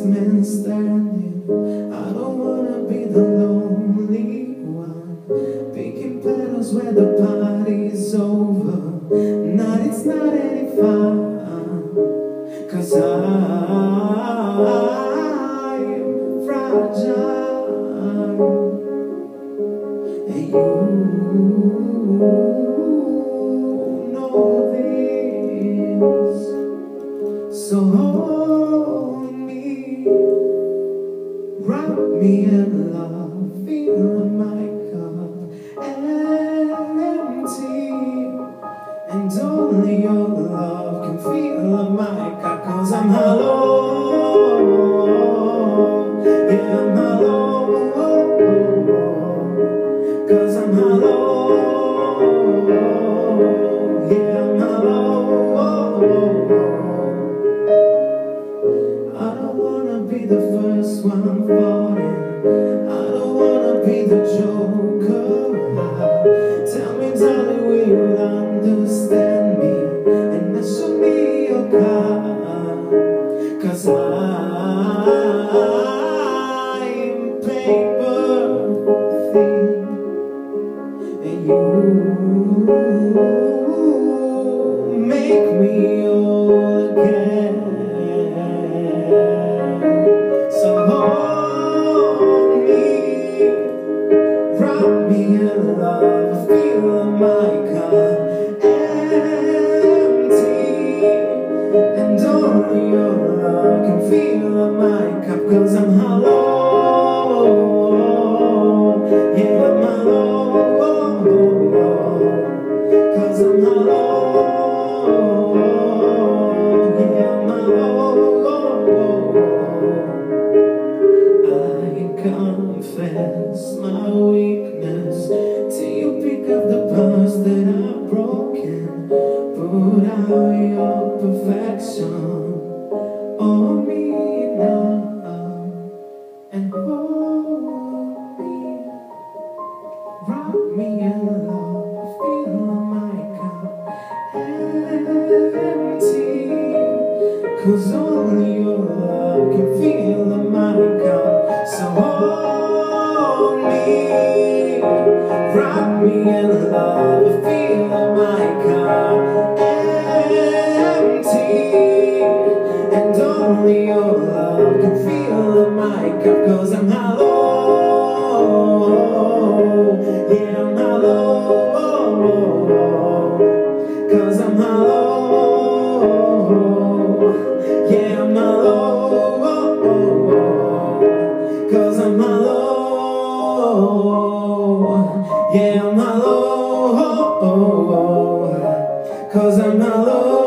understanding. I don't wanna be the lonely one. Picking petals where the party's over. Not, it's not any fun. Cause I'm fragile. And you know this. So empty, and only your love can fill my I'm hollow, yeah, I'm I'm hollow, yeah, I'm hollow. I don't wanna be the first one falling. You make me whole again. Your love can fill my cup. Cause I'm hollow, confess my weakness till you pick up the parts that I've broken. Put out your perfection hold me, rock me in love, empty. And only your love can fill my cup. Cause I'm Cause I'm alone.